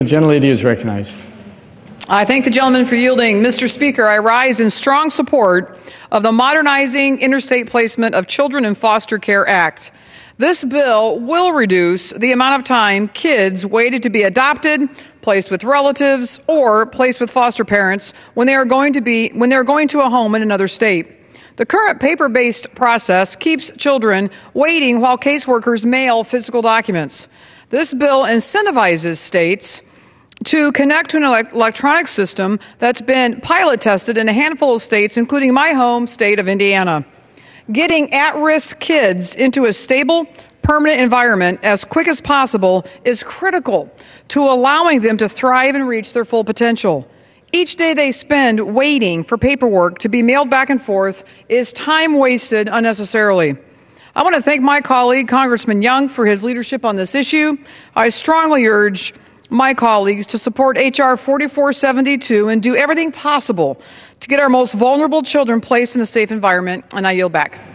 The gentlelady is recognized. I thank the gentleman for yielding. Mr. Speaker, I rise in strong support of the Modernizing Interstate Placement of Children in Foster Care Act. This bill will reduce the amount of time kids waited to be adopted, placed with relatives, or placed with foster parents when they are going to be when they're going to a home in another state. The current paper-based process keeps children waiting while caseworkers mail physical documents. This bill incentivizes states to connect to an electronic system that's been pilot tested in a handful of states, including my home state of Indiana. Getting at risk kids into a stable, permanent environment as quick as possible is critical to allowing them to thrive and reach their full potential. Each day they spend waiting for paperwork to be mailed back and forth is time wasted unnecessarily. I want to thank my colleague, Congressman Young, for his leadership on this issue. I strongly urge my colleagues to support H.R. 4472 and do everything possible to get our most vulnerable children placed in a safe environment. And I yield back.